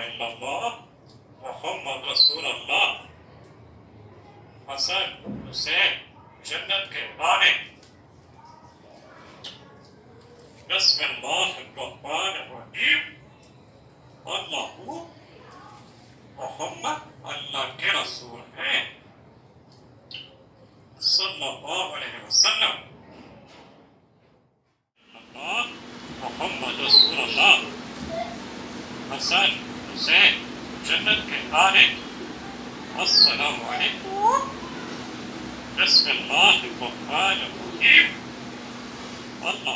إلا الله محمد رسول الله حسن حسين جنت के बाने بسم الله الرحمن الرحيم अल्लाह मोहम्मद अल्लाह के रसूल हैं सल्लल्लाहु अलैहि वसल्लम अल्लाह मोहम्मद रसूल अल्लाह हसन حسين جنت کے خالق السلام علیکم بسم الله الرحمن الرحیم اللہ